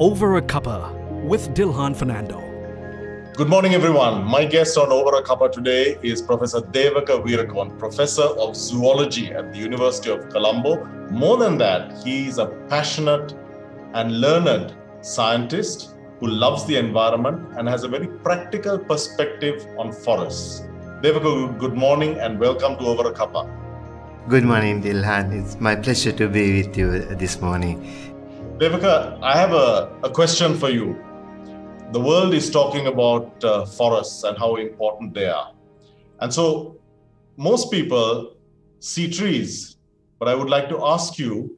Over a Cuppa with Dilhan Fernando. Good morning, everyone. My guest on Over a Cuppa today is Professor Devaka Weerakoon, Professor of Zoology at the University of Colombo. More than that, he is a passionate and learned scientist who loves the environment and has a very practical perspective on forests. Devaka, good morning and welcome to Over a Cuppa. Good morning, Dilhan. It's my pleasure to be with you this morning. Devaka, I have a, a question for you the world is talking about uh, forests and how important they are. And so most people see trees, but I would like to ask you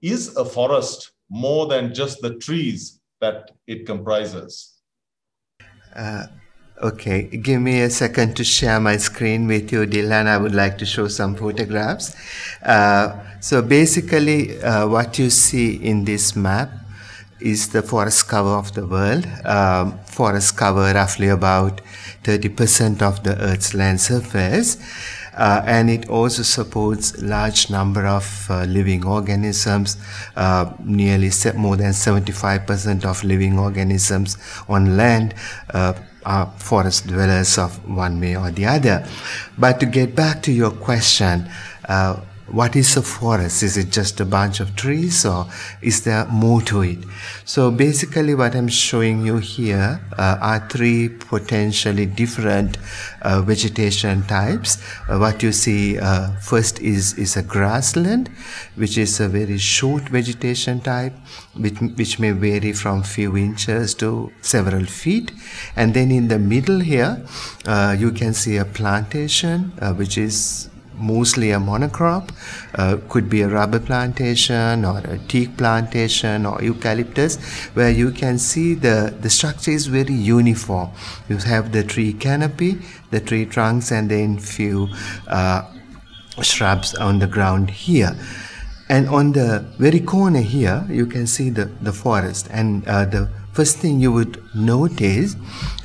is a forest more than just the trees that it comprises? Uh, okay, give me a second to share my screen with you, Dilhan. I would like to show some photographs. Uh, so basically, uh, what you see in this map is the forest cover of the world. Um, forest cover roughly about 30% of the Earth's land surface. Uh, and it also supports large number of uh, living organisms. Uh, nearly more than 75% of living organisms on land uh, are forest dwellers of one way or the other. But to get back to your question, uh, what is a forest? Is it just a bunch of trees or is there more to it? So basically what I'm showing you here uh, are three potentially different uh, vegetation types. Uh, what you see uh, first is, is a grassland, which is a very short vegetation type, which, which may vary from few inches to several feet. And then in the middle here, uh, you can see a plantation, uh, which is mostly a monocrop, uh, could be a rubber plantation or a teak plantation or eucalyptus, where you can see the, the structure is very uniform. You have the tree canopy, the tree trunks, and then few uh, shrubs on the ground here. And on the very corner here, you can see the, the forest and uh, the first thing you would notice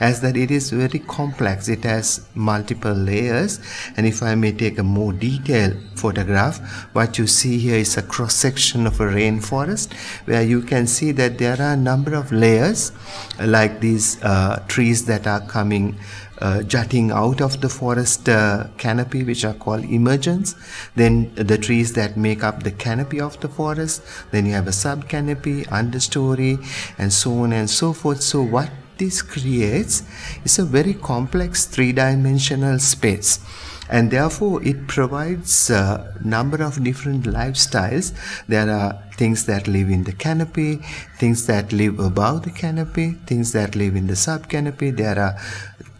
is that it is very complex. It has multiple layers. And if i may take a more detailed photograph what you see here is a cross section of a rainforest where you can see that there are a number of layers like these uh, trees that are coming uh, jutting out of the forest uh, canopy which are called emergents. Then the trees that make up the canopy of the forest. Then you have a sub canopy understory and so on and so forth. So what this creates is a very complex three-dimensional space. And therefore it provides a number of different lifestyles. There are things that live in the canopy things that live above the canopy things that live in the sub canopy there are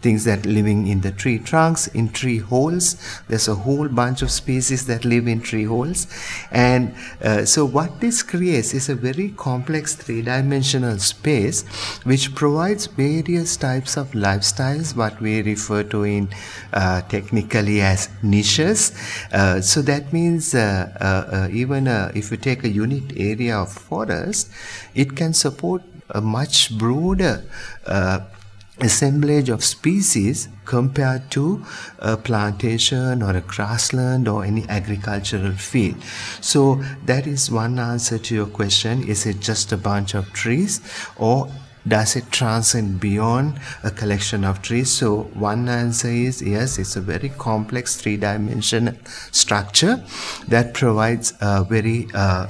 things that living in the tree trunks in tree holes. There's a whole bunch of species that live in tree holes. And uh, so what this creates is a very complex three-dimensional space which provides various types of lifestyles what we refer to in uh, technically as niches. Uh, so that means uh, uh, uh, even if you take a unit area of forest it can support a much broader assemblage of species compared to a plantation or a grassland or any agricultural field. So that is one answer to your question. Is it just a bunch of trees or does it transcend beyond a collection of trees? So one answer is yes, it's a very complex three-dimensional structure that provides a very uh,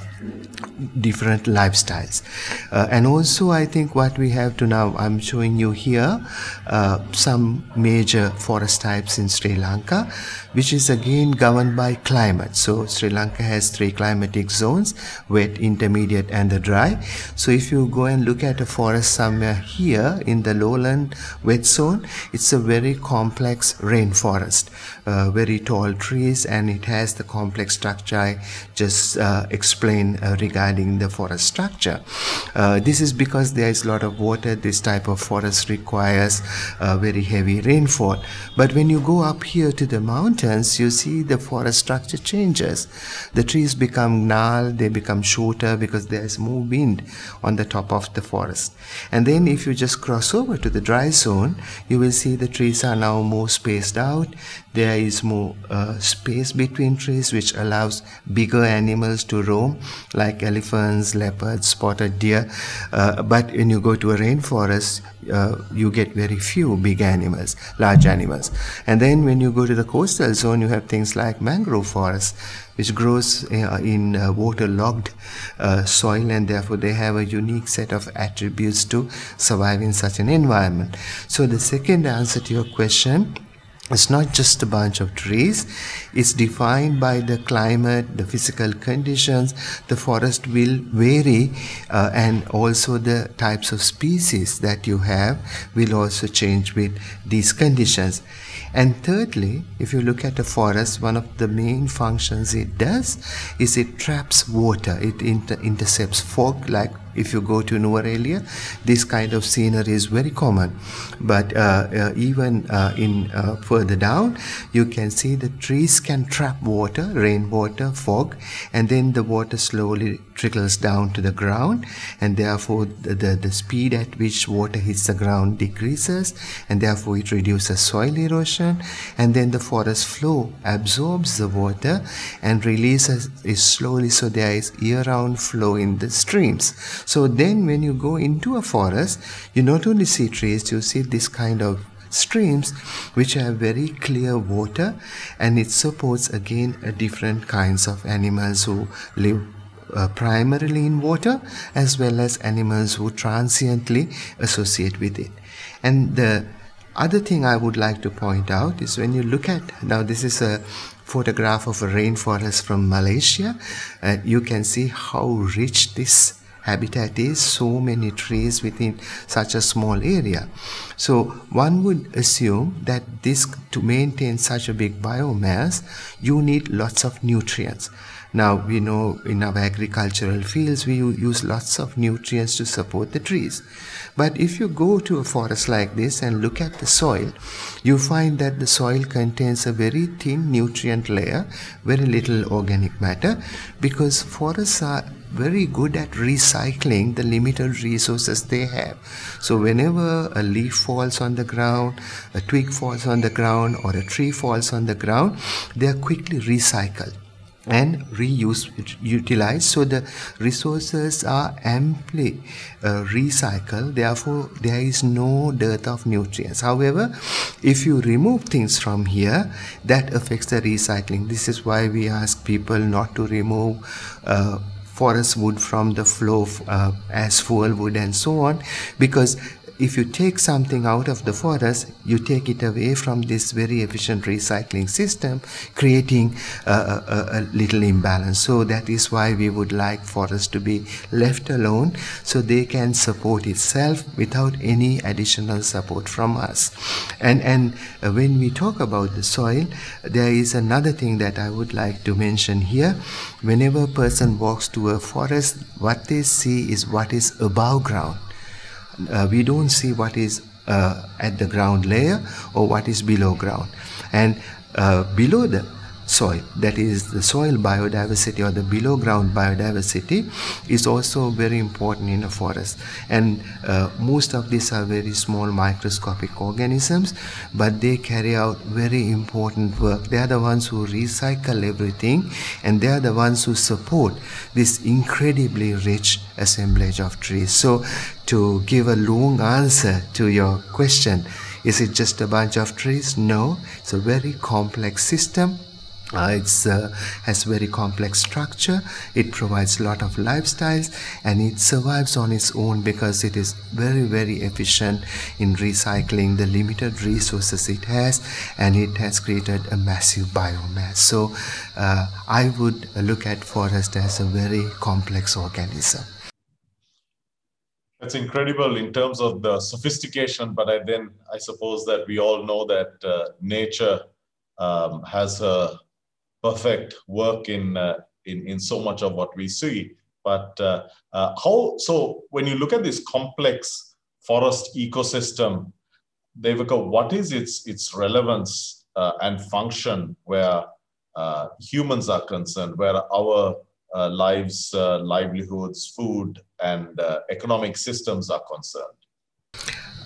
different lifestyles. Uh, and also I think what we have to now, I'm showing you here uh, some major forest types in Sri Lanka, which is again governed by climate. So Sri Lanka has three climatic zones, wet, intermediate and the dry. So if you go and look at a forest somewhere here in the lowland wet zone, it's a very complex rainforest, uh, very tall trees and it has the complex structure I just uh, explained uh, regarding the forest structure. Uh, this is because there is a lot of water. This type of forest requires uh, very heavy rainfall. But when you go up here to the mountains, you see the forest structure changes. The trees become gnarled, they become shorter because there's more wind on the top of the forest. And then if you just cross over to the dry zone, you will see the trees are now more spaced out. There is more uh, space between trees, which allows bigger animals to roam, like elephants, leopards, spotted deer. Uh, but when you go to a rainforest, uh, you get very few big animals, large animals. And then when you go to the coastal zone, you have things like mangrove forest, which grows uh, in uh, waterlogged uh, soil, and therefore they have a unique set of attributes to survive in such an environment. So the second answer to your question it's not just a bunch of trees. It's defined by the climate the physical conditions. The forest will vary uh, and also the types of species that you have will also change with these conditions. And thirdly if you look at a forest one of the main functions it does is it traps water. It inter- intercepts fog like if you go to Nuwara, this kind of scenery is very common. But uh, uh, even uh, in further down, you can see the trees can trap water, rainwater, fog, and then the water slowly trickles down to the ground, and therefore the, the, the speed at which water hits the ground decreases, and therefore it reduces soil erosion, and then the forest flow absorbs the water and releases it slowly, so there is year-round flow in the streams. So then when you go into a forest, you not only see trees, you see this kind of streams which have very clear water and it supports again different kinds of animals who live uh, primarily in water as well as animals who transiently associate with it. And the other thing I would like to point out is when you look at now this is a photograph of a rainforest from Malaysia, uh, you can see how rich this habitat is so many trees within such a small area. So one would assume that this to maintain such a big biomass you need lots of nutrients. Now we know in our agricultural fields we use lots of nutrients to support the trees. But if you go to a forest like this and look at the soil, you find that the soil contains a very thin nutrient layer, very little organic matter, because forests are very good at recycling the limited resources they have. So, whenever a leaf falls on the ground, a twig falls on the ground, or a tree falls on the ground, they are quickly recycled and reuse utilized so the resources are amply uh, recycled. Therefore there is no dearth of nutrients. However if you remove things from here that affects the recycling. This is why we ask people not to remove uh, forest wood from the flow uh, as fuel wood and so on because if you take something out of the forest, you take it away from this very efficient recycling system, creating a, a, a, little imbalance. So that is why we would like forests to be left alone so they can support itself without any additional support from us. And, and when we talk about the soil, there is another thing that I would like to mention here. Whenever a person walks to a forest, what they see is what is above ground uh, we don't see what is uh, at the ground layer or what is below ground. And uh, below the soil. That is the soil biodiversity or the below ground biodiversity is also very important in a forest. And uh, most of these are very small microscopic organisms but they carry out very important work. They are the ones who recycle everything and they are the ones who support this incredibly rich assemblage of trees. So to give a long answer to your question is it just a bunch of trees? No. It's a very complex system uh, it uh, has very complex structure. It provides a lot of lifestyles and it survives on its own because it is very very efficient in recycling the limited resources it has and it has created a massive biomass. So uh, i would look at forest as a very complex organism. That's incredible in terms of the sophistication but I, then i suppose that we all know that uh, nature um, has a perfect work in uh, in in so much of what we see. But uh, uh, how so? When you look at this complex forest ecosystem, Devaka, what is its its relevance and function where humans are concerned, where our uh, lives, uh, livelihoods, food, and uh, economic systems are concerned?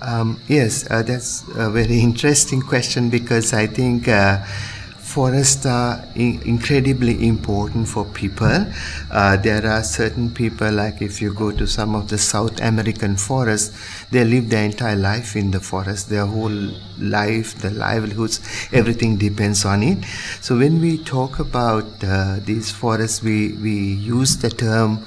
Um, yes, that's a very interesting question because I think forests are in- incredibly important for people. Uh, there are certain people, like if you go to some of the South American forests, they live their entire life in the forest. Their whole life, their livelihoods, everything depends on it. So when we talk about uh, these forests, we, we use the term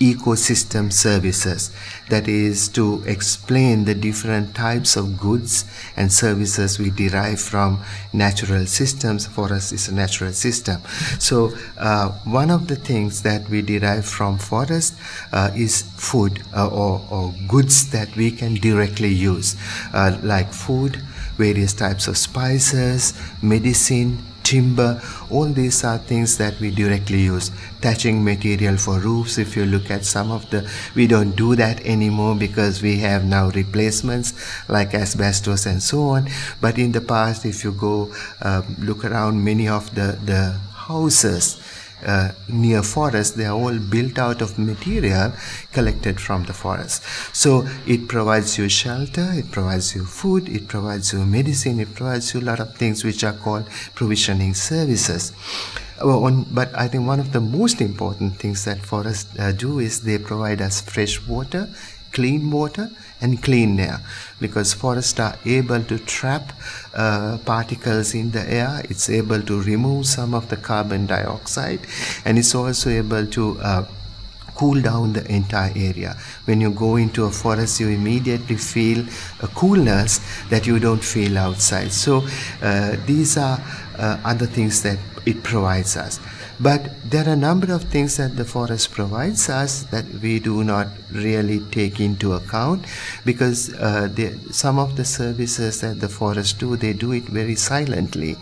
ecosystem services. That is to explain the different types of goods and services we derive from natural systems. For us is a natural system. So uh, one of the things that we derive from forest uh, is food uh, or, or, goods that we can directly use uh, like food various types of spices medicine timber all these are things that we directly use. Thatching material for roofs if you look at some of the we don't do that anymore because we have now replacements like asbestos and so on. But in the past if you go uh, look around many of the the houses uh, near forest they are all built out of material collected from the forest. So it provides you shelter it provides you food it provides you medicine it provides you a lot of things which are called provisioning services. Well, on, but I think one of the most important things that forests uh, do is they provide us fresh water, clean water, and clean air because forests are able to trap uh, particles in the air. It's able to remove some of the carbon dioxide and it's also able to uh, cool down the entire area. When you go into a forest you immediately feel a coolness that you don't feel outside. So uh, these are uh, other things that it provides us but there are a number of things that the forest provides us that we do not really take into account because uh, some of the services that the forest do, they do it very silently.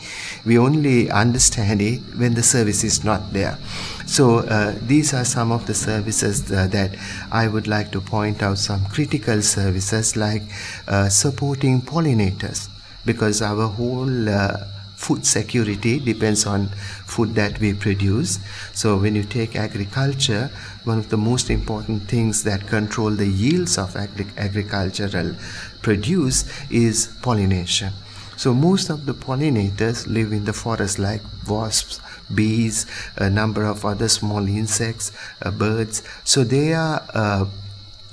We only understand it when the service is not there. So uh, these are some of the services uh, that I would like to point out some critical services like uh, supporting pollinators because our whole uh, food security depends on food that we produce. So when you take agriculture, one of the most important things that control the yields of agri- agricultural produce is pollination. So most of the pollinators live in the forest like wasps, bees, a number of other small insects, uh, birds. So they are uh,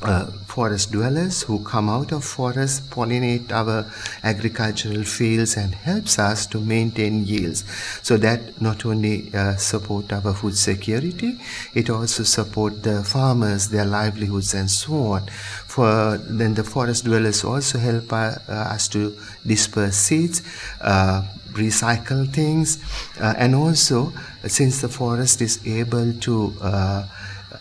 uh, forest dwellers who come out of forests pollinate our agricultural fields and helps us to maintain yields. So that not only uh, support our food security it also support the farmers their livelihoods and so on. For then the forest dwellers also help uh, us to disperse seeds uh, recycle things uh, and also since the forest is able to uh,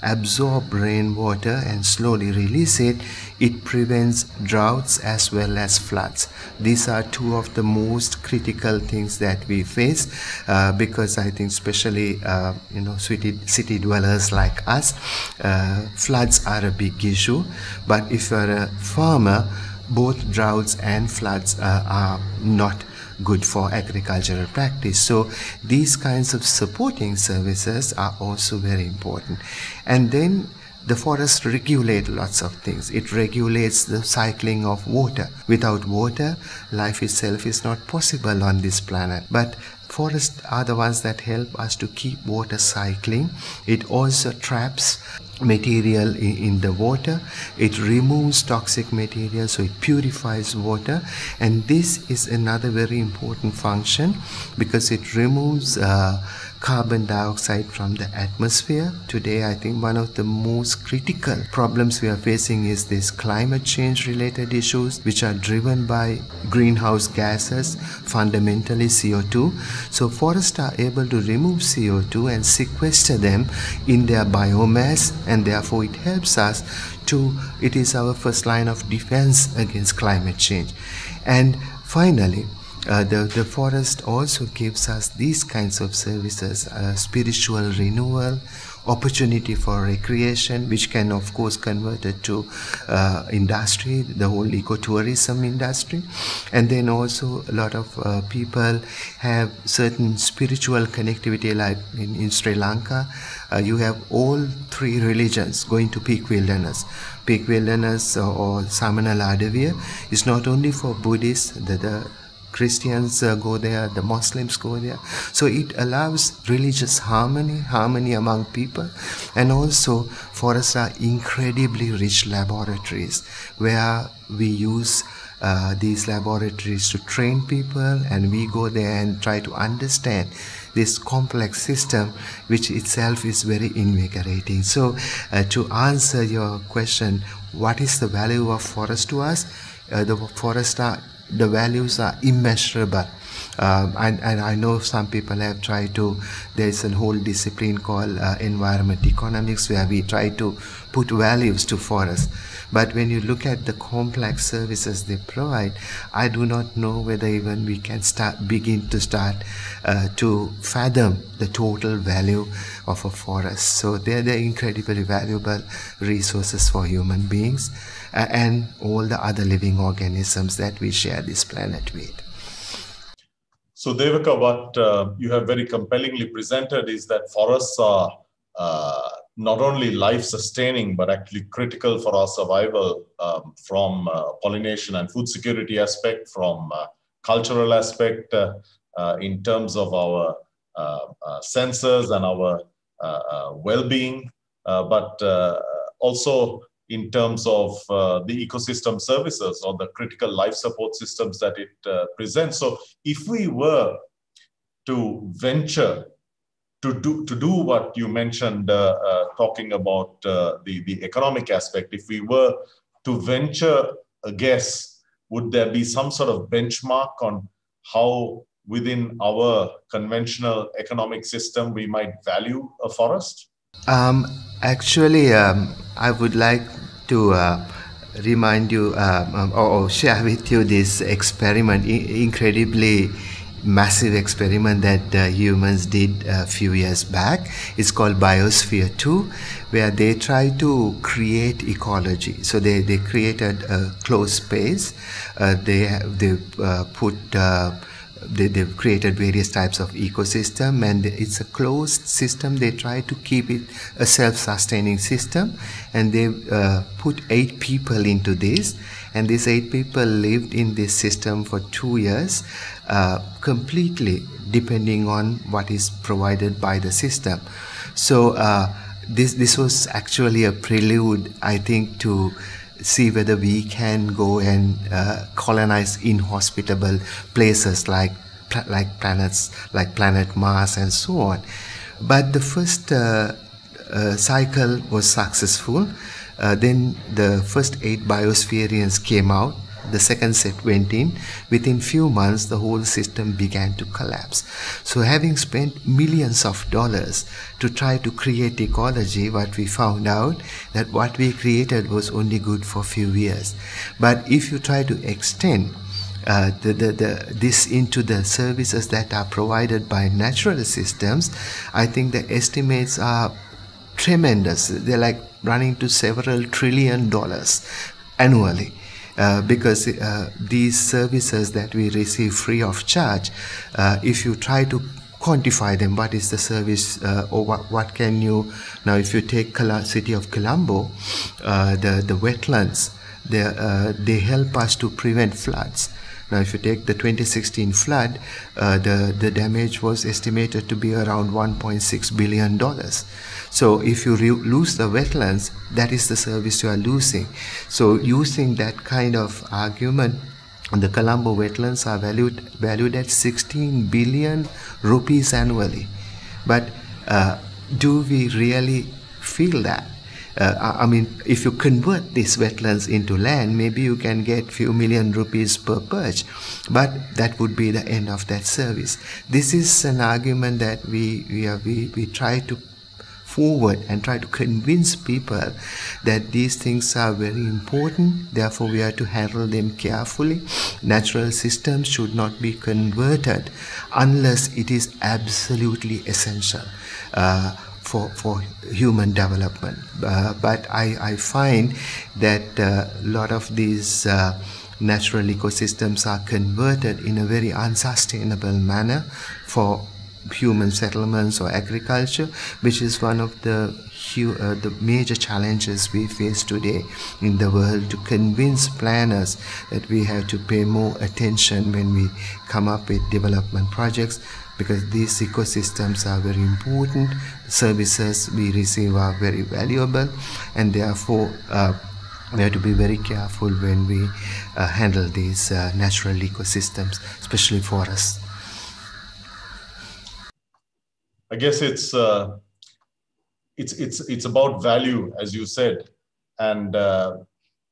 absorb rainwater and slowly release it, it prevents droughts as well as floods. These are two of the most critical things that we face uh, because I think, especially uh, you know, city, city dwellers like us, uh, floods are a big issue. But if you're a farmer, both droughts and floods uh, are not good for agricultural practice. So these kinds of supporting services are also very important. And then the forest regulate lots of things. It regulates the cycling of water. Without water, life itself is not possible on this planet. But forests are the ones that help us to keep water cycling. It also traps material in, in, the water it removes toxic material so it purifies water and this is another very important function because it removes uh, carbon dioxide from the atmosphere. Today, I think one of the most critical problems we are facing is this climate change related issues, which are driven by greenhouse gases, fundamentally CO2. So, forests are able to remove CO2 and sequester them in their biomass, and therefore, it helps us to, it is our first line of defense against climate change. And finally, uh, the, the forest also gives us these kinds of services uh, spiritual renewal opportunity for recreation, which can of course convert it to uh, industry, the whole ecotourism industry, and then also a lot of uh, people have certain spiritual connectivity, like in, in Sri Lanka, uh, you have all three religions going to peak wilderness. Peak wilderness or, or Samanala Adaviya is not only for Buddhists, the, the Christians uh, go there, the Muslims go there. So it allows religious harmony, harmony among people, and also forests are incredibly rich laboratories where we use uh, these laboratories to train people, and we go there and try to understand this complex system, which itself is very invigorating. So, uh, to answer your question, what is the value of forest to us? Uh, the forest are the values are immeasurable. Um, and, and I know some people have tried to, there's a whole discipline called uh, environment economics where we try to put values to forests. But when you look at the complex services they provide, I do not know whether even we can start begin to start uh, to fathom the total value of a forest. So they're, they're incredibly valuable resources for human beings and all the other living organisms that we share this planet with. So, Devaka, what uh, you have very compellingly presented is that forests are uh, not only life sustaining, but actually critical for our survival um, from uh, pollination and food security aspect, from uh, cultural aspect, uh, uh, in terms of our senses and our well being, but also in terms of uh, the ecosystem services or the critical life support systems that it uh, presents. So if we were to venture to do, to do what you mentioned, uh, uh talking about uh, the, the economic aspect, if we were to venture a guess, would there be some sort of benchmark on how within our conventional economic system we might value a forest? Um, actually, um, I would like to uh, remind you uh, um, or, share with you this experiment, incredibly massive experiment that uh, humans did a few years back. It's called Biosphere 2, where they try to create ecology. So they, they created a closed space. Uh, they they uh, put uh, they, they've created various types of ecosystem and it's a closed system. They try to keep it a self-sustaining system and they uh, put eight people into this and these eight people lived in this system for two years uh, completely depending on what is provided by the system. So uh, this this was actually a prelude i think to see whether we can go and uh, colonize inhospitable places like like planets like planet Mars and so on. But the first uh, uh, cycle was successful. Uh, then the first eight biospherians came out the second set went in within few months the whole system began to collapse so having spent millions of dollars to try to create ecology what we found out that what we created was only good for few years but if you try to extend uh, the, the, the, this into the services that are provided by natural systems, I think the estimates are tremendous. They're like running to several trillion dollars annually. Uh, because uh, these services that we receive free of charge, uh, if you try to quantify them, what is the service uh, or what, what can you, now if you take Col- city of Colombo, the, the wetlands, they, they help us to prevent floods. Now, if you take the 2016 flood, uh, the, the damage was estimated to be around $1.6 billion. So, if you re- lose the wetlands, that is the service you are losing. So, using that kind of argument, the Colombo wetlands are valued, valued at 16 billion rupees annually. But uh, do we really feel that? uh, I mean, if you convert these wetlands into land, maybe you can get few million rupees per perch, but that would be the end of that service. This is an argument that we we, are, we, we try to forward and try to convince people that these things are very important therefore we are to handle them carefully natural systems should not be converted unless it is absolutely essential uh, for, for human development. Uh, but I, I find that a lot of these uh, natural ecosystems are converted in a very unsustainable manner for human settlements or agriculture, which is one of the uh, the major challenges we face today in the world to convince planners that we have to pay more attention when we come up with development projects because these ecosystems are very important. Services we receive are very valuable and therefore uh, we have to be very careful when we uh, handle these uh, natural ecosystems especially forests I guess it's uh, it's it's it's about value, as you said, and uh,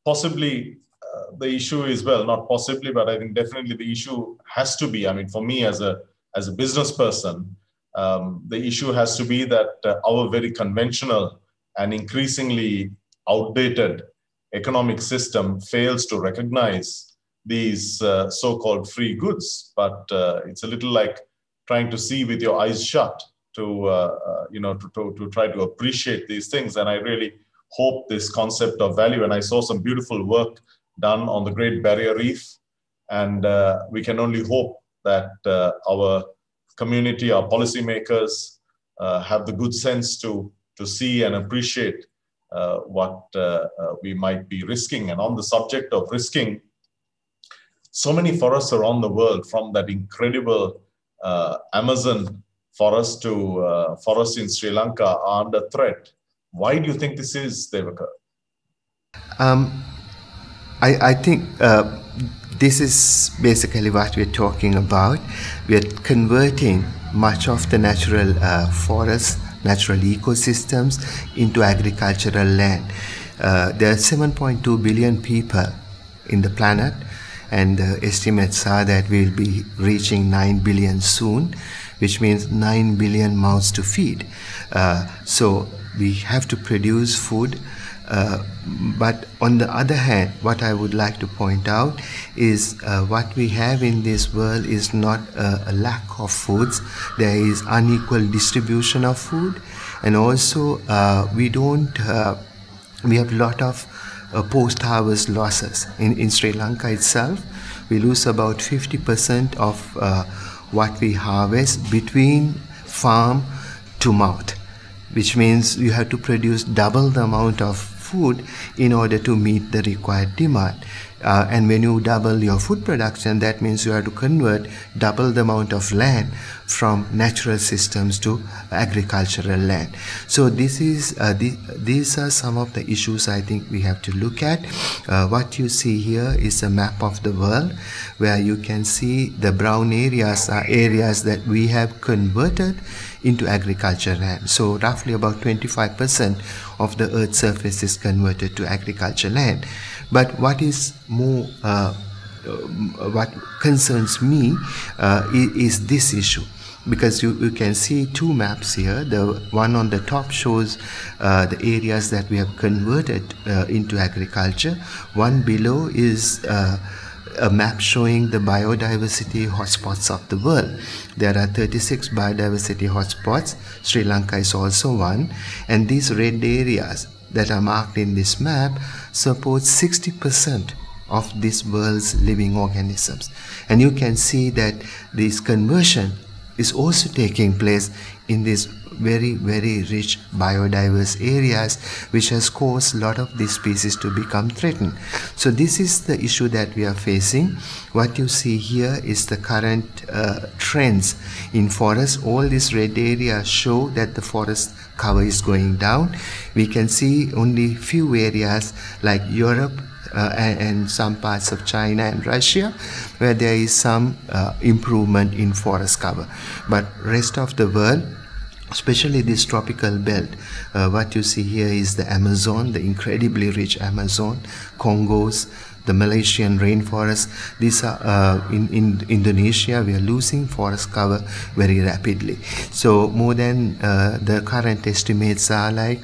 possibly uh, the issue is well, not possibly, but I think definitely the issue has to be. I mean, for me as a as a business person, um, the issue has to be that uh, our very conventional and increasingly outdated economic system fails to recognize these uh, so-called free goods. But uh, it's a little like trying to see with your eyes shut to uh, uh, you know to, to, to try to appreciate these things. And i really hope this concept of value. And i saw some beautiful work done on the great barrier reef. And uh, we can only hope that uh, our community our policymakers uh, have the good sense to to see and appreciate uh, what we might be risking. And on the subject of risking so many forests around the world from that incredible amazon forests to uh, forests in Sri Lanka are under threat. Why do you think this is, Devaka? Um, I, I think uh, this is basically what we're talking about. We're converting much of the natural uh, forests, natural ecosystems into agricultural land. Uh, there are 7.2 billion people in the planet, and the estimates are that we'll be reaching 9 billion soon which means 9 billion mouths to feed. Uh, so we have to produce food. Uh, but on the other hand, what I would like to point out is uh, what we have in this world is not a, a, lack of foods. There is unequal distribution of food, and also uh, we don't. Uh, we have a lot of uh, post-harvest losses in in Sri Lanka itself. We lose about 50% of what we harvest between farm to mouth, which means you have to produce double the amount of food in order to meet the required demand. Uh, and when you double your food production, that means you have to convert double the amount of land from natural systems to agricultural land. So this is uh, the, these are some of the issues I think we have to look at. Uh, what you see here is a map of the world where you can see the brown areas are areas that we have converted into agriculture land. So roughly about 25% of the earth's surface is converted to agriculture land. But what is more, uh, uh, what concerns me uh, is, is, this issue. Because you, you can see two maps here. The one on the top shows uh, the areas that we have converted uh, into agriculture. One below is uh, a map showing the biodiversity hotspots of the world. There are 36 biodiversity hotspots. Sri Lanka is also one. And these red areas that are marked in this map support 60% of this world's living organisms. And you can see that this conversion is also taking place in these very, very rich biodiverse areas, which has caused a lot of these species to become threatened. So this is the issue that we are facing. What you see here is the current uh, trends in forests. All these red areas show that the forest cover is going down. We can see only few areas like Europe, uh, and, and, some parts of China and Russia where there is some uh, improvement in forest cover but rest of the world especially this tropical belt. Uh, what you see here is the amazon the incredibly rich amazon congos the malaysian rainforest. These are uh, in, in indonesia we are losing forest cover very rapidly. So more than uh, the current estimates are like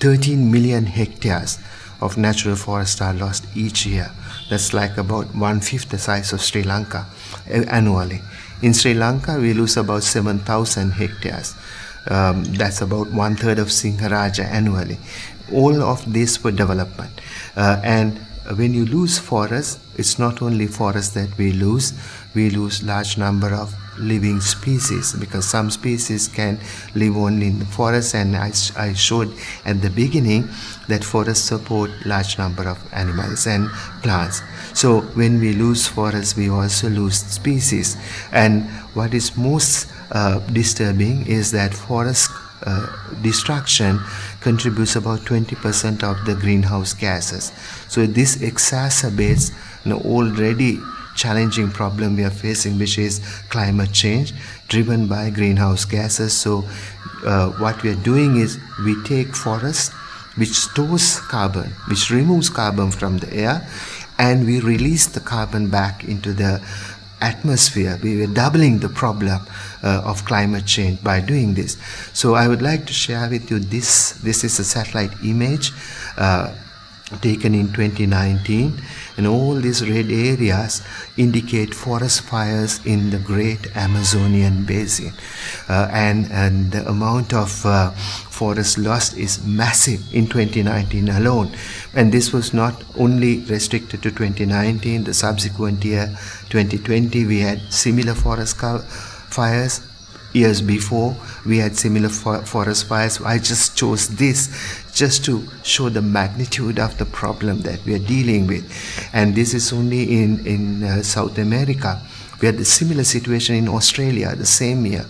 13 million hectares of natural forest are lost each year. That's like about one fifth the size of sri lanka annually. In sri lanka we lose about 7000 hectares Um, that's about one third of Sinharaja annually. All of this for development. Uh, and when you lose forests, it's not only forests that we lose, we lose large number of living species because some species can live only in the forest and I, I showed at the beginning that forests support large number of animals and plants so when we lose forests we also lose species and what is most uh, disturbing is that forest uh, destruction contributes about 20% of the greenhouse gases so this exacerbates an already challenging problem we are facing, which is climate change driven by greenhouse gases. So, uh, what we are doing is we take forests which stores carbon, which removes carbon from the air, and we release the carbon back into the atmosphere. We were doubling the problem uh, of climate change by doing this. So I would like to share with you this. This is a satellite image uh, taken in 2019 and all these red areas indicate forest fires in the great Amazonian basin. Uh, and, and the amount of uh, forest lost is massive in 2019 alone. And this was not only restricted to 2019 the subsequent year 2020 we had similar forest fires. Years before we had similar forest fires. I just chose this just to show the magnitude of the problem that we are dealing with and this is only in in uh, south america we had a similar situation in australia the same year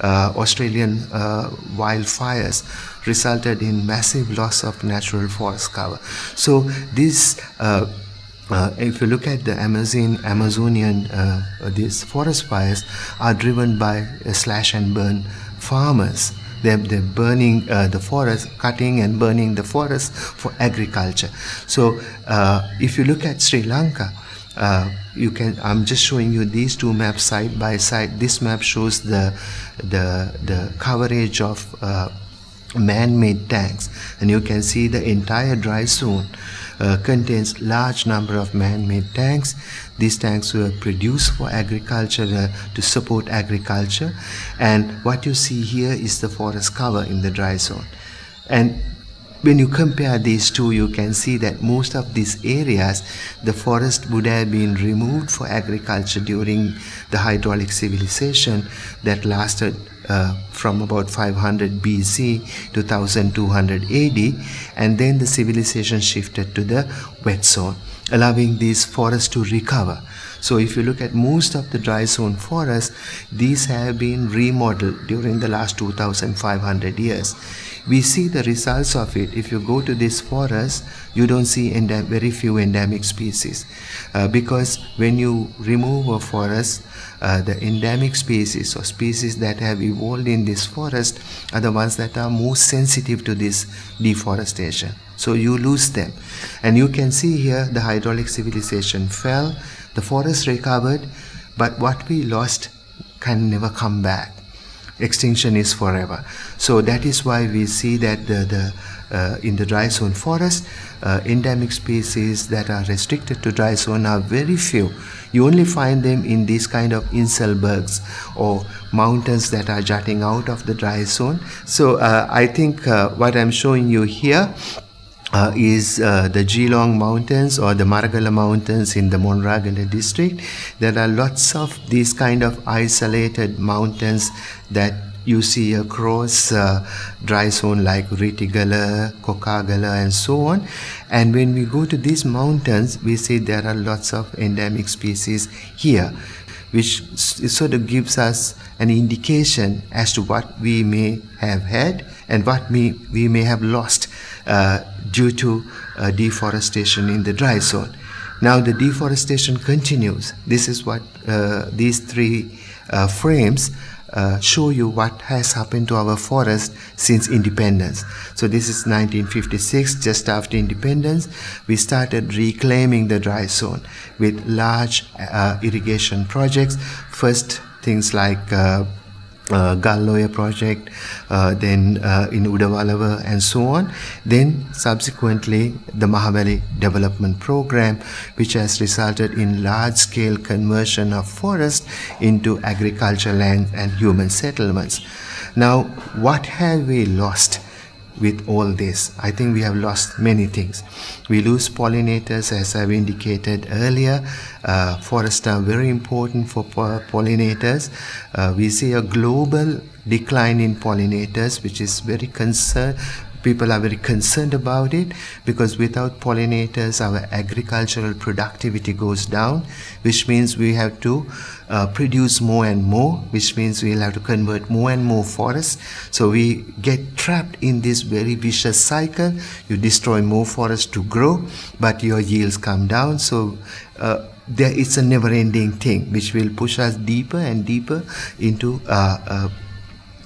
uh, Australian uh, wildfires resulted in massive loss of natural forest cover. So this uh, uh, if you look at the Amazon, Amazonian, uh, these forest fires are driven by uh, slash and burn farmers. They're, they're burning uh, the forest, cutting and burning the forest for agriculture. So uh, if you look at Sri Lanka, uh, you can i'm just showing you these two maps side by side. This map shows the the the coverage of uh, man-made tanks. And you can see the entire dry zone uh, contains large number of man-made tanks. These tanks were produced for agriculture uh, to support agriculture and what you see here is the forest cover in the dry zone. And when you compare these two, you can see that most of these areas, the forest would have been removed for agriculture during the hydraulic civilization that lasted uh, from about 500 BC to 1200 AD, and then the civilization shifted to the wet zone, allowing these forests to recover. So if you look at most of the dry zone forests, these have been remodeled during the last 2500 years. We see the results of it. If you go to this forest, you don't see very few endemic species. Uh, because when you remove a forest, the endemic species or species that have evolved in this forest are the ones that are most sensitive to this deforestation. So you lose them. And you can see here the hydraulic civilization fell, the forest recovered, but what we lost can never come back. Extinction is forever. So that is why we see that the, the uh, in the dry zone forest, uh, endemic species that are restricted to dry zone are very few. You only find them in these kind of inselbergs or mountains that are jutting out of the dry zone. So uh, I think uh, what I'm showing you here uh, is uh, the Geelong Mountains or the Maragala Mountains in the Monragala district. There are lots of these kind of isolated mountains that you see across uh, dry zone like Ritigala, Kokagala and so on. And when we go to these mountains, we see there are lots of endemic species here, which sort of gives us an indication as to what we may have had and what we, we may have lost uh, due to uh, deforestation in the dry zone. Now the deforestation continues. This is what uh, these three uh, frames uh, show you what has happened to our forest since independence. So this is 1956, just after independence, we started reclaiming the dry zone with large uh, irrigation projects. First things like uh, uh, Gal Oya project, uh, then uh, in Udawalawa and so on. Then subsequently the Mahaweli development program which has resulted in large scale conversion of forest into agricultural land and human settlements. Now, what have we lost? With all this. I think we have lost many things. We lose pollinators, as I've indicated earlier. Uh, forests are very important for pollinators. Uh, we see a global decline in pollinators, which is very concern, people are very concerned about it because without pollinators our agricultural productivity goes down which means we have to uh, produce more and more which means we'll have to convert more and more forests. So we get trapped in this very vicious cycle. You destroy more forests to grow but your yields come down. So uh, a never ending thing which will push us deeper and deeper into uh, uh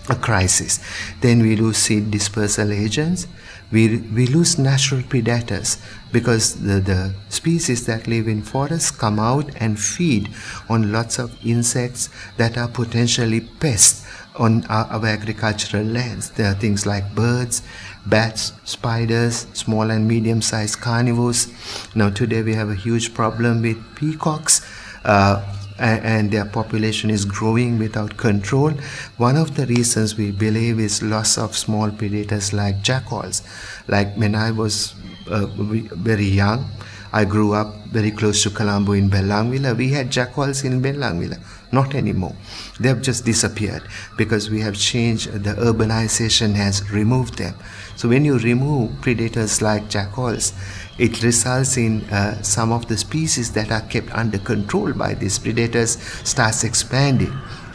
a crisis. Then we lose seed dispersal agents. We, we lose natural predators because the, the species that live in forests come out and feed on lots of insects that are potentially pests on our, our agricultural lands. There are things like birds, bats, spiders, small and medium sized carnivores. Now, today we have a huge problem with peacocks. Uh, and their population is growing without control. One of the reasons we believe is loss of small predators like jackals. Like when I was uh, very young, I grew up very close to Colombo in Bellanwila. We had jackals in Bellanwila, not anymore. They have just disappeared because we have changed, the urbanization has removed them. So when you remove predators like jackals, it results in uh, some of the species that are kept under control by these predators starts expanding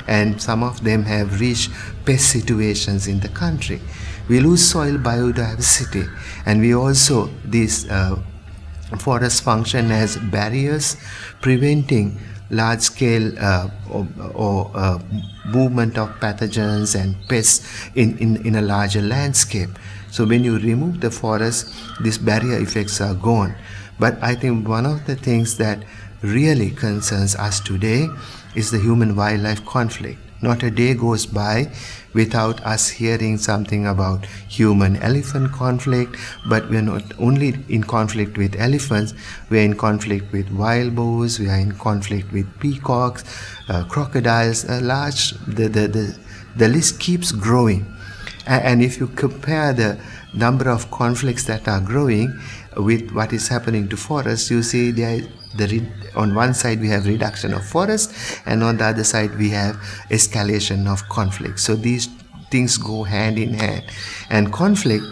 and some of them have reached pest situations in the country. We lose soil biodiversity and we also these uh, forests function as barriers preventing large scale uh, or, or uh, movement of pathogens and pests in, in, in a larger landscape so when you remove the forest, these barrier effects are gone. But I think one of the things that really concerns us today is the human wildlife conflict. Not a day goes by without us hearing something about human elephant conflict, but we're not only in conflict with elephants, we're in conflict with wild boars, we are in conflict with peacocks, uh, crocodiles, a large, the, the, the, the list keeps growing. And if you compare the number of conflicts that are growing with what is happening to forests, you see there the on one side we have reduction of forest and on the other side we have escalation of conflict. So these things go hand in hand and conflict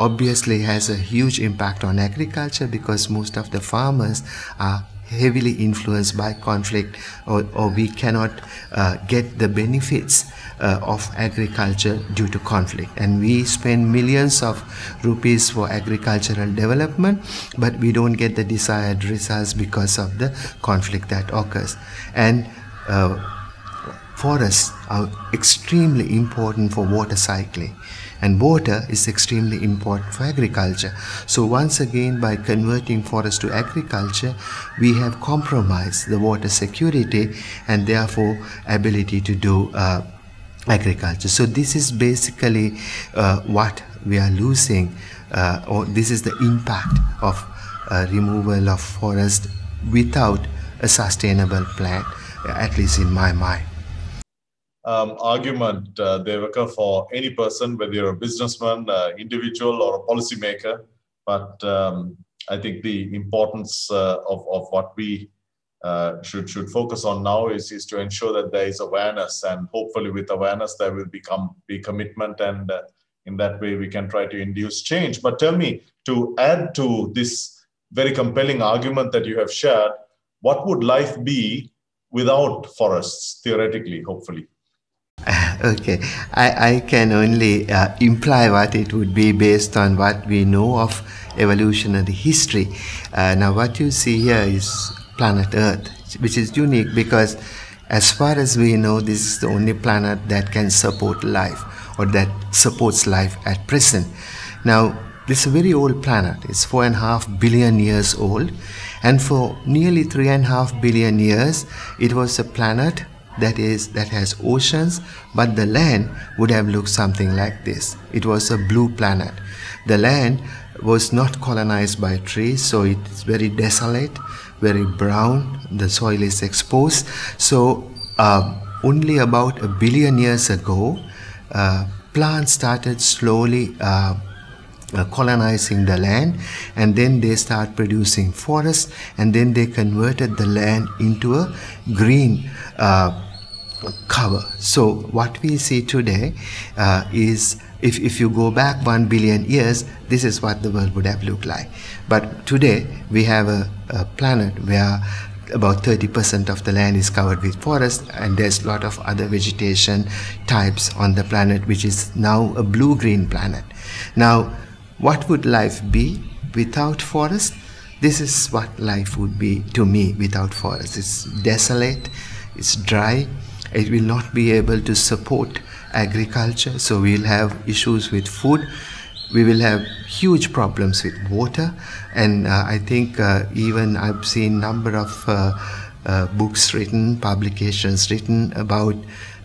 obviously has a huge impact on agriculture because most of the farmers are heavily influenced by conflict or, or we cannot uh, get the benefits uh, of agriculture due to conflict. And we spend millions of rupees for agricultural development but we don't get the desired results because of the conflict that occurs. And uh, forests are extremely important for water cycling and water is extremely important for agriculture. So once again by converting forest to agriculture we have compromised the water security and therefore ability to do uh, agriculture. So this is basically uh, what we are losing uh, or this is the impact of uh, removal of forest without a sustainable plan at least in my mind um, argument, uh, Devaka, for any person, whether you're a businessman, uh, individual, or a policymaker. But um, I think the importance uh, of, of what we uh, should should focus on now is, is to ensure that there is awareness, and hopefully, with awareness, there will become be commitment, and uh, in that way, we can try to induce change. But tell me, to add to this very compelling argument that you have shared, what would life be without forests, theoretically, hopefully? okay, I, I can only uh, imply what it would be based on what we know of evolutionary history. Uh, now, what you see here is planet Earth, which is unique because, as far as we know, this is the only planet that can support life or that supports life at present. Now, this is a very old planet. It's four and a half billion years old, and for nearly three and a half billion years, it was a planet that is that has oceans but the land would have looked something like this. It was a blue planet. The land was not colonized by trees so it's very desolate very brown. The soil is exposed. So uh, only about a billion years ago uh, plants started slowly uh, uh, colonizing the land and then they start producing forests and then they converted the land into a green uh, cover. So what we see today uh, is if, if you go back one billion years, this is what the world would have looked like. But today we have a, a planet where about 30% of the land is covered with forest and there's a lot of other vegetation types on the planet which is now a blue-green planet. Now what would life be without forest? This is what life would be to me without forest. It's desolate, it's dry, it will not be able to support agriculture, so we'll have issues with food. We will have huge problems with water, and uh, I think uh, even I've seen number of uh, uh books written, publications written about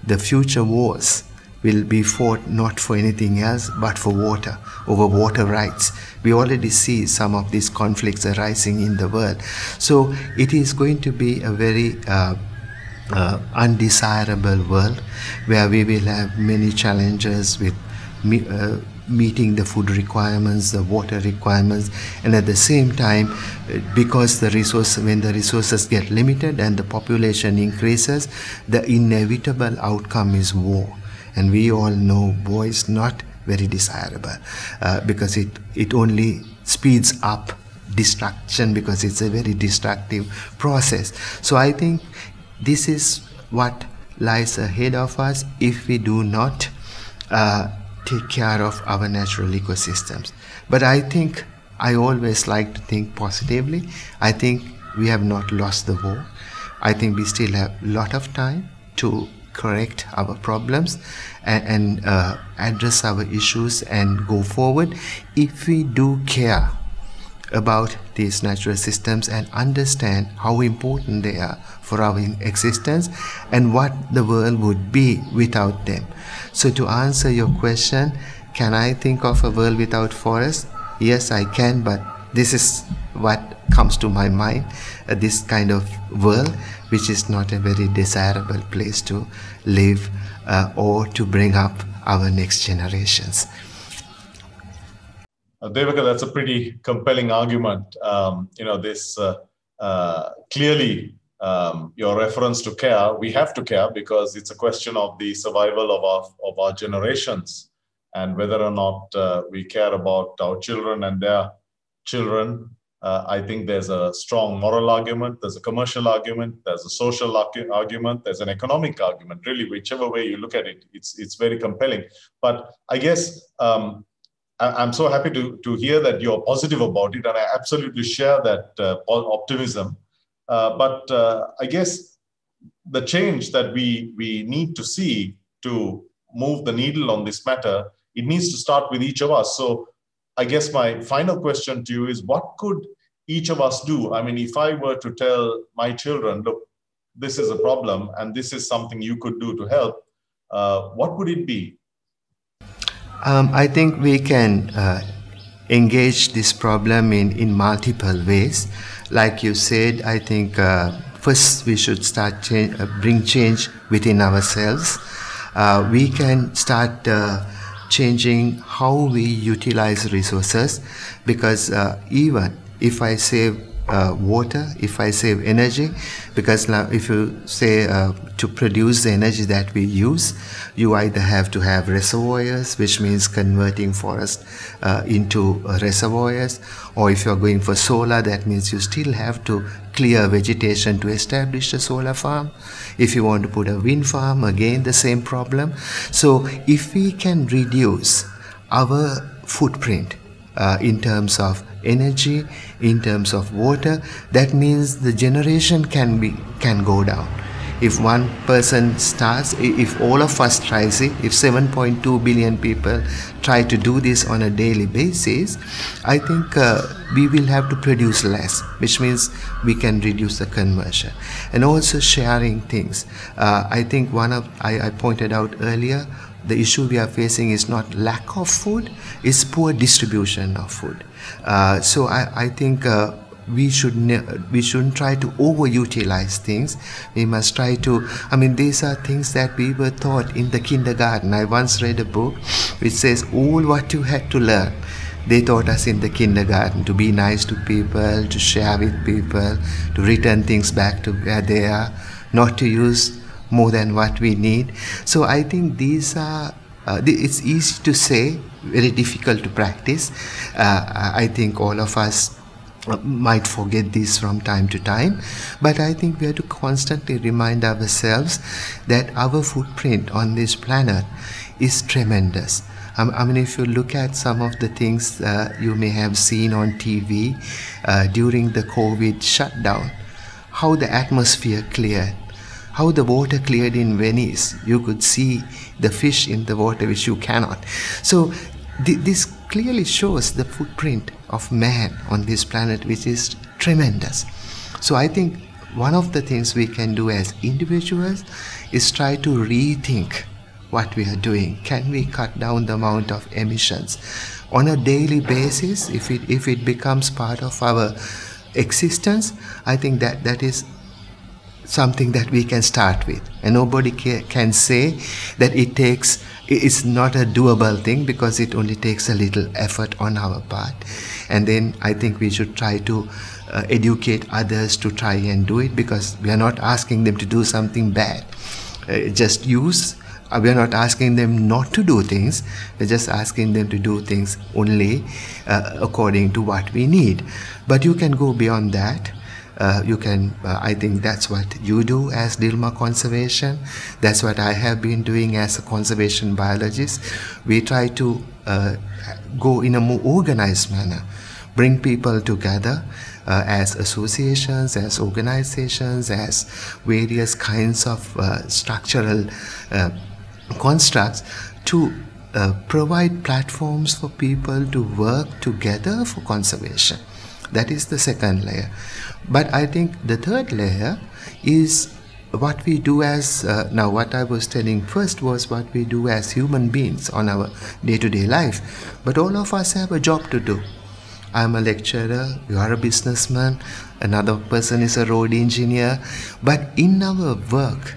the future wars will be fought not for anything else but for water, over water rights. We already see some of these conflicts arising in the world. So it is going to be a very uh, undesirable world where we will have many challenges with me, uh, meeting the food requirements, the water requirements, and at the same time, uh, because the resource, when the resources get limited and the population increases, the inevitable outcome is war and we all know war is not very desirable uh, because it, it only speeds up destruction because it's a very destructive process. So I think this is what lies ahead of us if we do not uh, take care of our natural ecosystems. But I think I always like to think positively. I think we have not lost the war. I think we still have a lot of time to correct our problems and, and uh, address our issues and go forward if we do care about these natural systems and understand how important they are for our existence and what the world would be without them. So, to answer your question, can I think of a world without forests? Yes, I can, but this is what comes to my mind uh, this kind of world which is not a very desirable place to live uh, or to bring up our next generations. Uh, Devaka, that's a pretty compelling argument. Um, you know, this uh, uh, clearly um, your reference to care, we have to care because it's a question of the survival of our, of our generations and whether or not uh, we care about our children and their children uh, I think there's a strong moral argument, there's a commercial argument, there's a social argument, there's an economic argument. Really, whichever way you look at it, it's it's very compelling. But I guess um, I, am so happy to to hear that you're positive about it, and I absolutely share that uh, optimism. Uh, but uh, I guess the change that we we need to see to move the needle on this matter, it needs to start with each of us. So I guess my final question to you is what could each of us do? I mean, if I were to tell my children, look, this is a problem and this is something you could do to help, uh, what would it be? Um, I think we can uh, engage this problem in, in multiple ways. Like you said, I think uh, first we should start uh, bring change within ourselves. Uh, we can start uh, changing how we utilize resources because even if I save uh, water, if I save energy, because now if you say uh, to produce the energy that we use, you either have to have reservoirs, which means converting forest uh, into reservoirs, or if you're going for solar, that means you still have to clear vegetation to establish a solar farm. If you want to put a wind farm, again the same problem. So if we can reduce our footprint uh, in terms of energy in terms of water. That means the generation can be can go down. If one person starts if all of us tries it if 7.2 billion people try to do this on a daily basis i think uh, we will have to produce less which means we can reduce the conversion. And also sharing things. Uh, i think one of I, I pointed out earlier the issue we are facing is not lack of food, it's poor distribution of food. Uh, so I, I think uh, we should we shouldn't try to overutilize things. We must try to. I mean, these are things that we were taught in the kindergarten. I once read a book which says all what you had to learn. They taught us in the kindergarten to be nice to people, to share with people, to return things back to where they are, not to use more than what we need. So I think these are. Uh, it's easy to say, very difficult to practice. Uh, I think all of us might forget this from time to time, but I think we have to constantly remind ourselves that our footprint on this planet is tremendous. Um, I mean, if you look at some of the things uh, you may have seen on TV uh, during the COVID shutdown, how the atmosphere cleared, how the water cleared in Venice, you could see the fish in the water which you cannot. So, th- this clearly shows the footprint of man on this planet, which is tremendous. So I think one of the things we can do as individuals is try to rethink what we are doing. Can we cut down the amount of emissions on a daily basis? If it if it becomes part of our existence, I think that that is something that we can start with. And nobody can say that it takes it's not a doable thing because it only takes a little effort on our part. And then i think we should try to uh, educate others to try and do it because we are not asking them to do something bad. Uh, just use uh, we are not asking them not to do things. We're just asking them to do things only uh, according to what we need. But you can go beyond that uh, you can uh, i think that's what you do as dilmah conservation. That's what i have been doing as a conservation biologist. We try to uh, go in a more organized manner bring people together uh, as associations as organizations as various kinds of uh, structural uh, constructs to provide platforms for people to work together for conservation that is the second layer. But I think the third layer is what we do as uh, now what i was telling first was what we do as human beings on our day-to-day life. But all of us have a job to do. I'm a lecturer you are a businessman another person is a road engineer. But in our work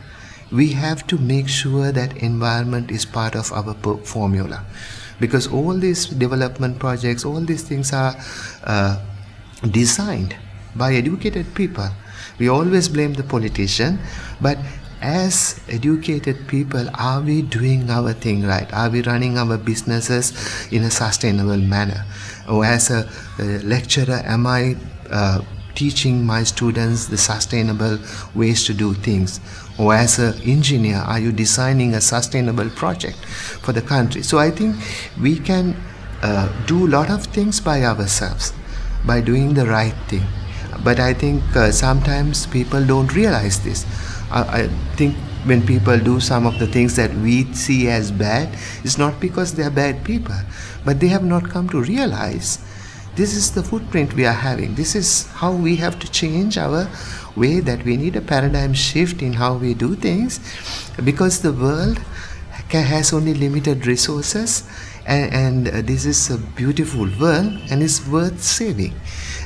we have to make sure that environment is part of our formula. Because all these development projects all these things are uh, designed by educated people. We always blame the politician, but as educated people, are we doing our thing right? Are we running our businesses in a sustainable manner? Or as a, a lecturer, am I uh, teaching my students the sustainable ways to do things? Or as an engineer, are you designing a sustainable project for the country? So I think we can uh, do a lot of things by ourselves by doing the right thing but I think uh, sometimes people don't realize this. I, I, think when people do some of the things that we see as bad, it's not because they are bad people, but they have not come to realize this is the footprint we are having. This is how we have to change our way that we need a paradigm shift in how we do things because the world has only limited resources and, and uh, this is a beautiful world and it's worth saving.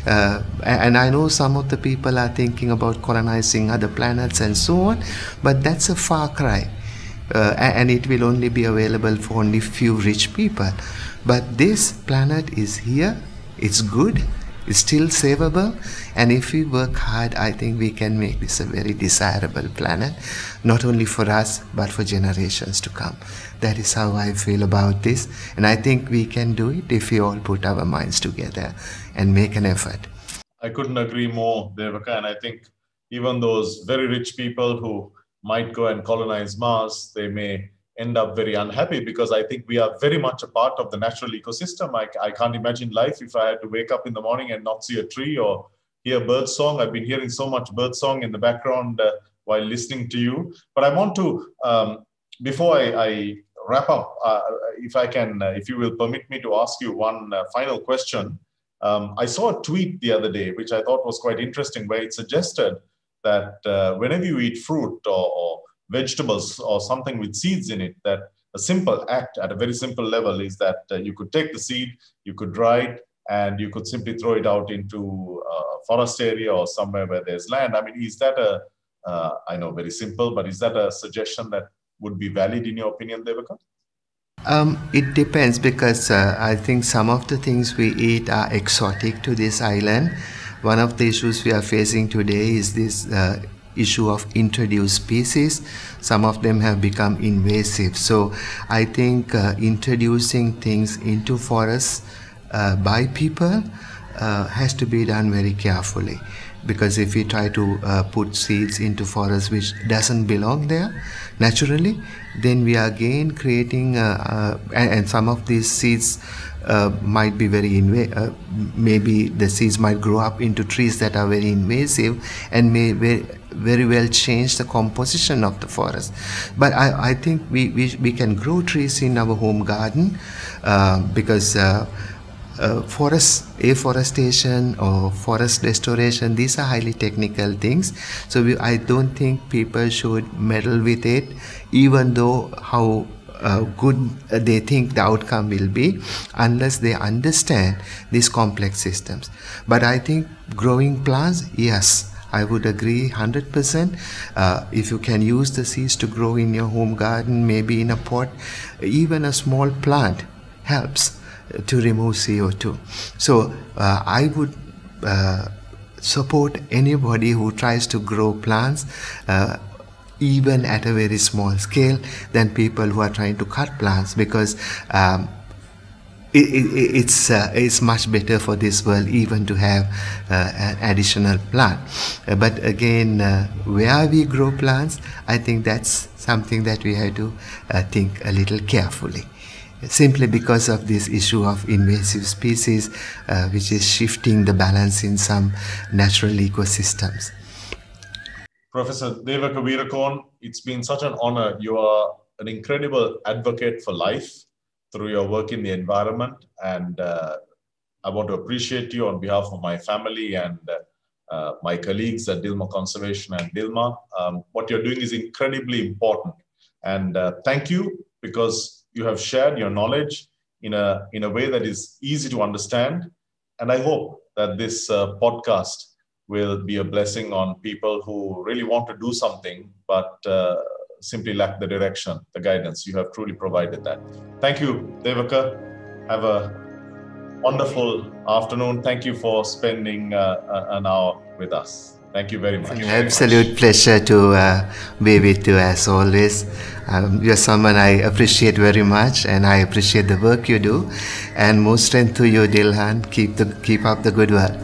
Uh, and I know some of the people are thinking about colonizing other planets and so on, but that's a far cry. Uh, and it will only be available for only few rich people. But this planet is here, it's good, it's still savable, and if we work hard, I think we can make this a very desirable planet, not only for us, but for generations to come. That is how I feel about this, and I think we can do it if we all put our minds together and make an effort. I couldn't agree more, Devaka. And I think even those very rich people who might go and colonize Mars, they may end up very unhappy because I think we are very much a part of the natural ecosystem. I, I can't imagine life if I had to wake up in the morning and not see a tree or hear bird song. I've been hearing so much bird song in the background uh, while listening to you. But I want to, um, before I, I, wrap up, uh, if I can, uh, if you will permit me to ask you one uh, final question. Um, I saw a tweet the other day, which I thought was quite interesting, where it suggested that uh, whenever you eat fruit or, or, vegetables or something with seeds in it, that a simple act at a very simple level is that uh, you could take the seed, you could dry it, and you could simply throw it out into a forest area or somewhere where there's land. I mean, is that a uh, I know very simple, but is that a suggestion that would be valid in your opinion, Devaka? Um, it depends because uh, I think some of the things we eat are exotic to this island. One of the issues we are facing today is this uh, issue of introduced species. Some of them have become invasive. So I think uh, introducing things into forests uh, by people uh, has to be done very carefully because if we try to uh, put seeds into forests which doesn't belong there naturally then we are again creating uh, uh, and, and, some of these seeds uh, might be very invasive uh, maybe the seeds might grow up into trees that are very invasive and may very, very well change the composition of the forest. But i, I think we, we, we can grow trees in our home garden uh, because uh, forest afforestation or forest restoration these are highly technical things. So we, i don't think people should meddle with it even though how uh, good they think the outcome will be unless they understand these complex systems. But i think growing plants yes I would agree 100%. Uh, if you can use the seeds to grow in your home garden, maybe in a pot, even a small plant helps to remove CO2. So uh, I would uh, support anybody who tries to grow plants uh, even at a very small scale than people who are trying to cut plants because um, it, it, it's uh, it's much better for this world even to have uh, an additional plant. Uh, but again, uh, where we grow plants, I think that's something that we have to uh, think a little carefully simply because of this issue of invasive species, uh, which is shifting the balance in some natural ecosystems. Professor Devaka Weerakoon, it's been such an honor. You are an incredible advocate for life through your work in the environment. And uh, I want to appreciate you on behalf of my family and uh, my colleagues at Dilmah Conservation and Dilmah. Um, what you're doing is incredibly important. And uh, thank you because you have shared your knowledge in a, in a way that is easy to understand. And I hope that this uh, podcast will be a blessing on people who really want to do something, but uh, simply lack the direction, the guidance. You have truly provided that. Thank you, Devaka. Have a wonderful afternoon. Thank you for spending uh, an hour with us. Thank you very much. Absolute pleasure to uh, be with you as always. Um, you're someone I appreciate very much, and I appreciate the work you do. And more strength to you, Dilhan. Keep the keep up the good work.